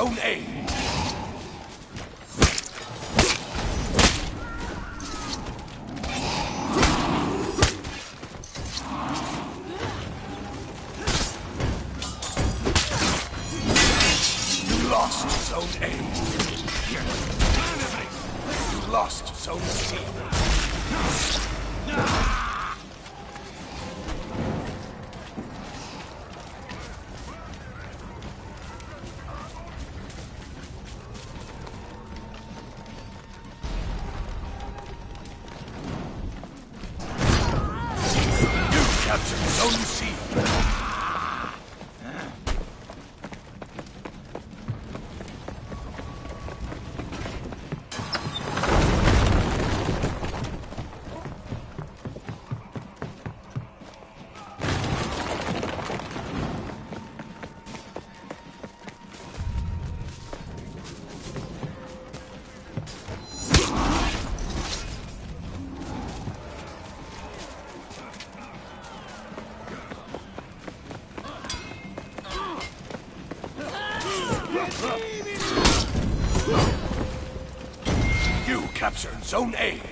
captured Zone Zone A.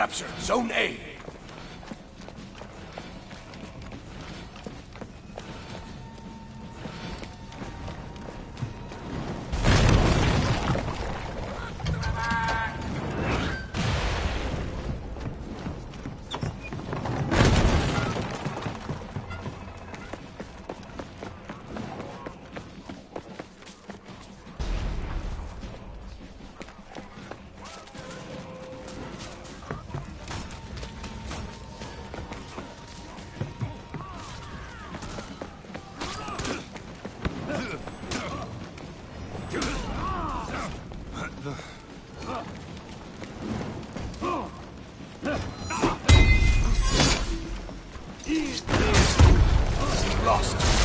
captured Zone A. lost.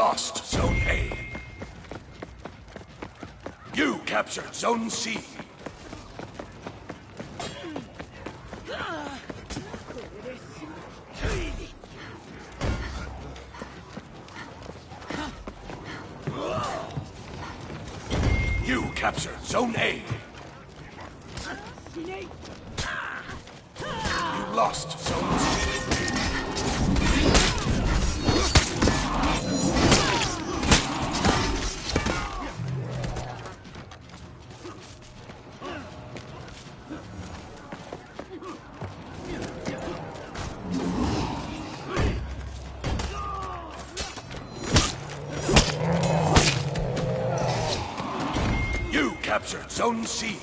Lost Zone A. You captured Zone C. see.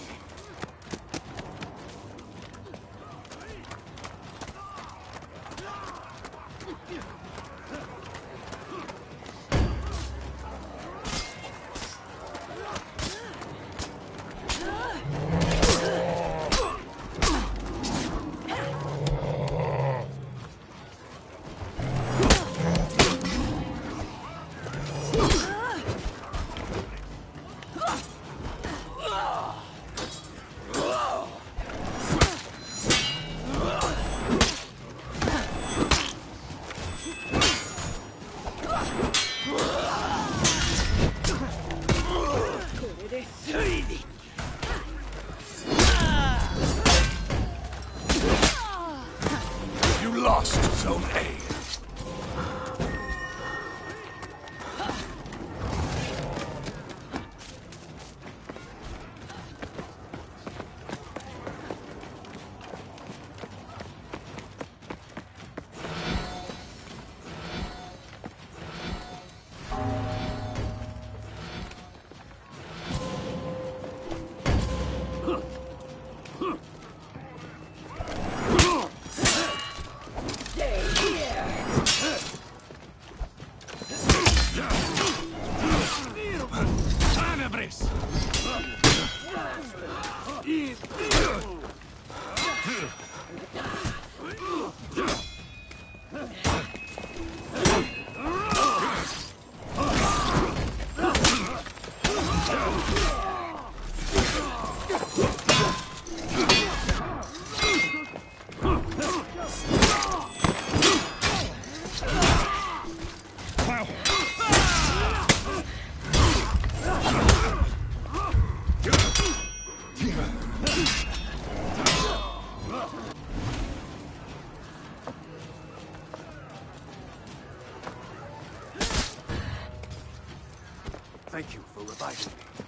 provided me.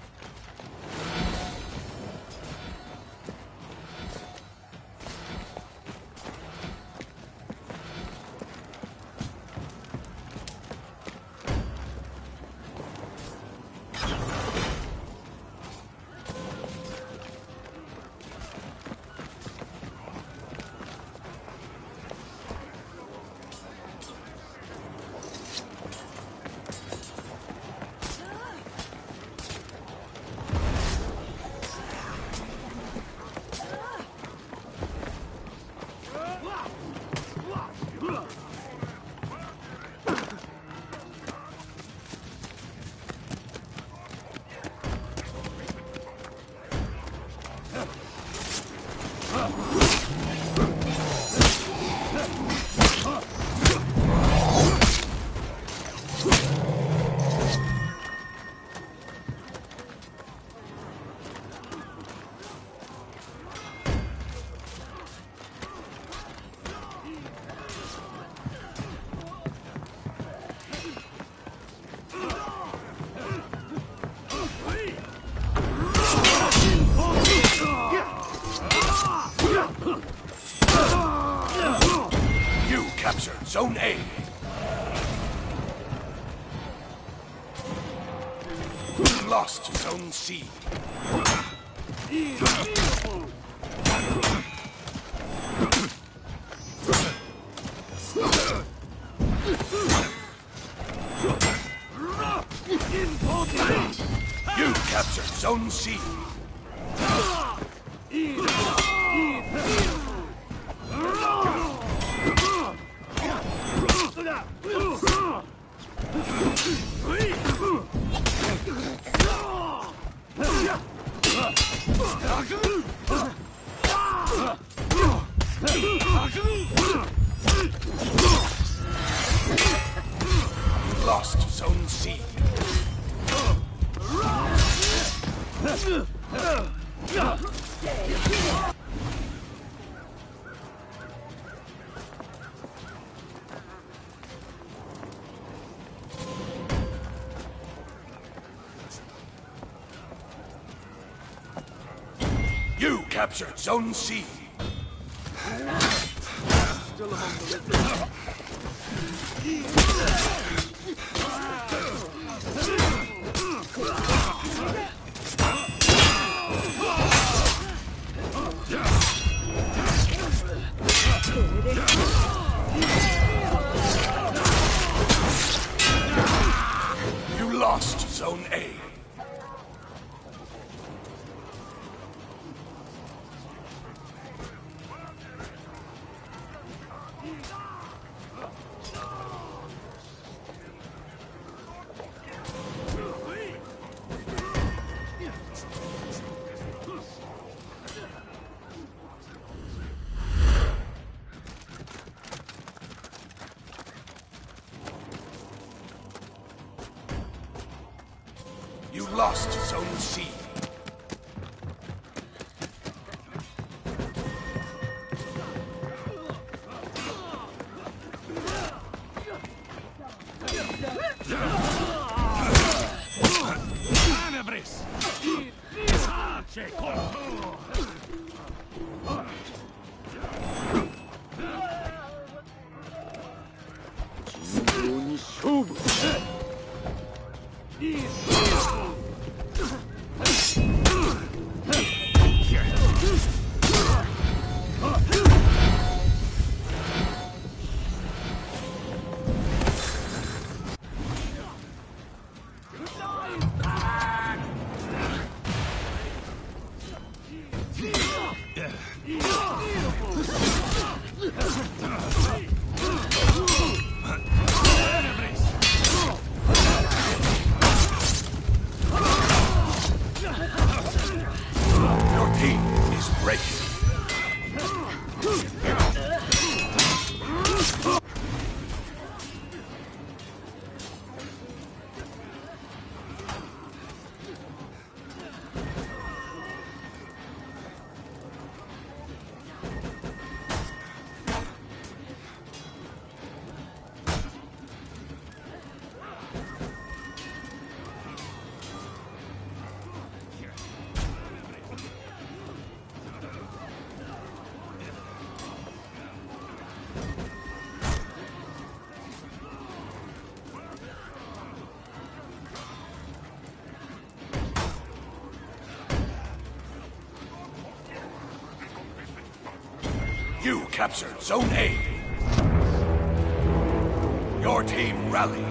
lost his own seed. You captured Zone C. capture Zone C. lost Zone C. captured Zone A. Your team rallied.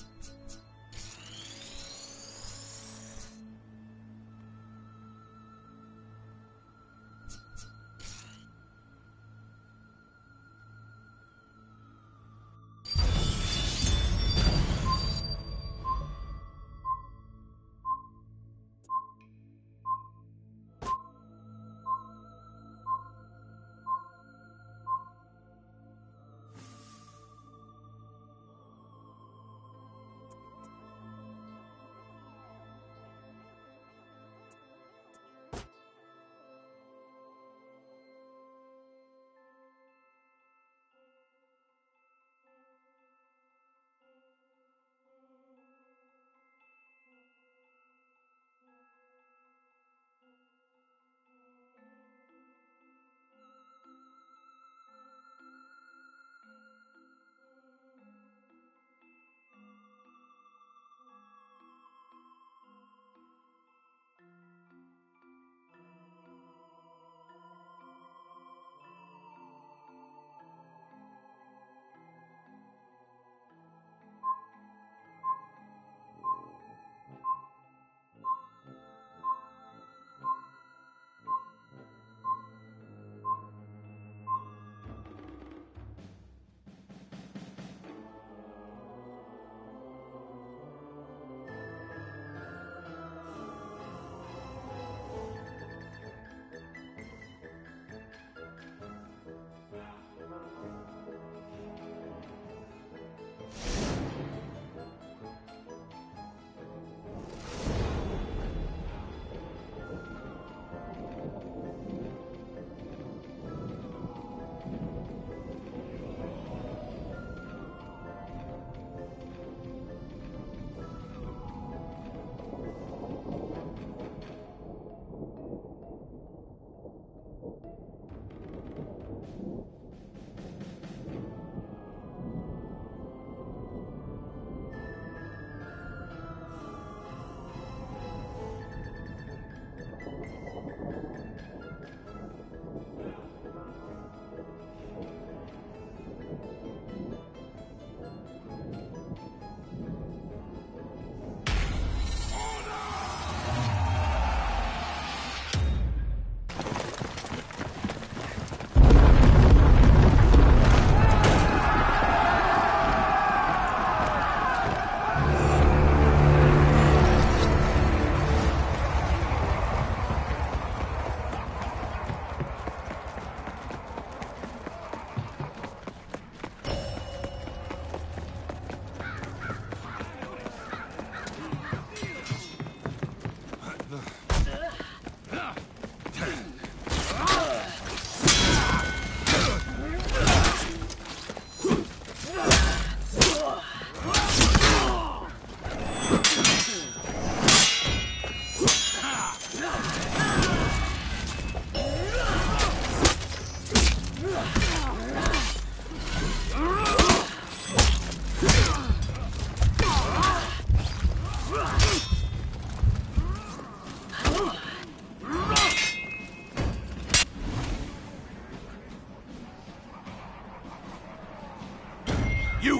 うん。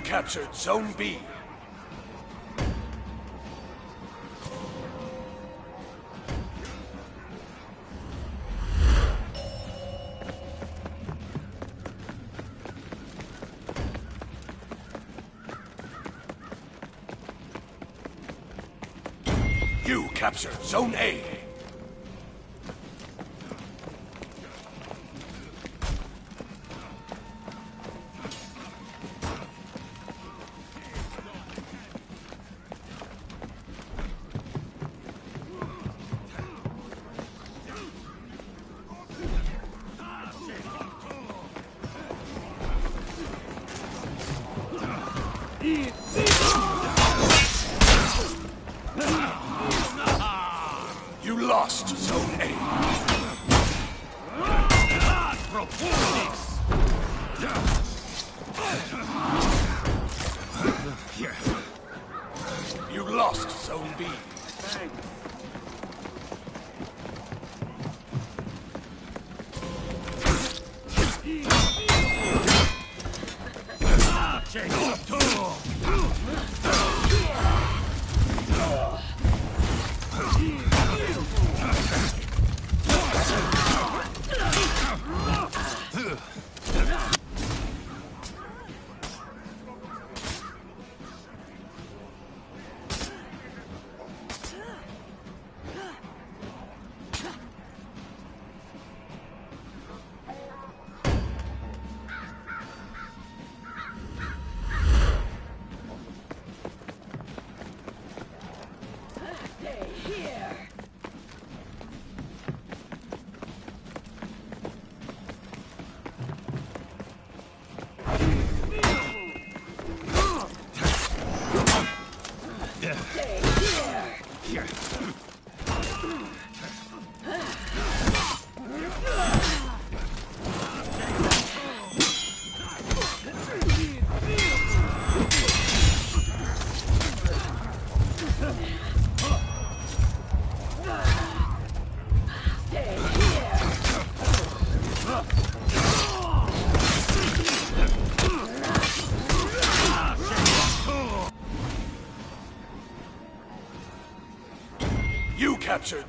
Captured Zone B. You captured Zone A.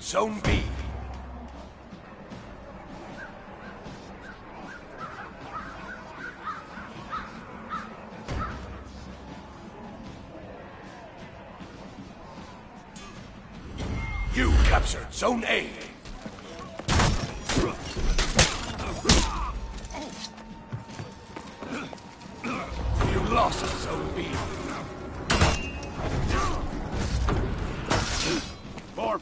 Zone B. You captured Zone A. You lost Zone B. More